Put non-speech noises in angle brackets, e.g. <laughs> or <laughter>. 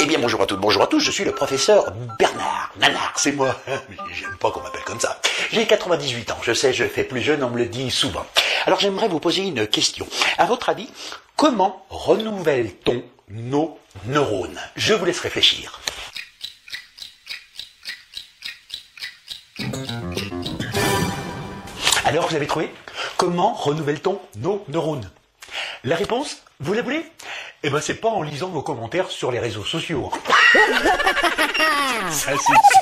Eh bien bonjour à toutes, bonjour à tous, je suis le professeur Bernard. Nanar, c'est moi. <laughs> J'aime pas qu'on m'appelle comme ça. J'ai 98 ans, je sais, je fais plus jeune, on me le dit souvent. Alors j'aimerais vous poser une question. À votre avis, comment renouvelle-t-on nos neurones? Je vous laisse réfléchir. Alors, vous avez trouvé? Comment renouvelle-t-on nos neurones? La réponse, vous la voulez? Eh ben, c'est pas en lisant vos commentaires sur les réseaux sociaux. <laughs> Ça, c'est sûr.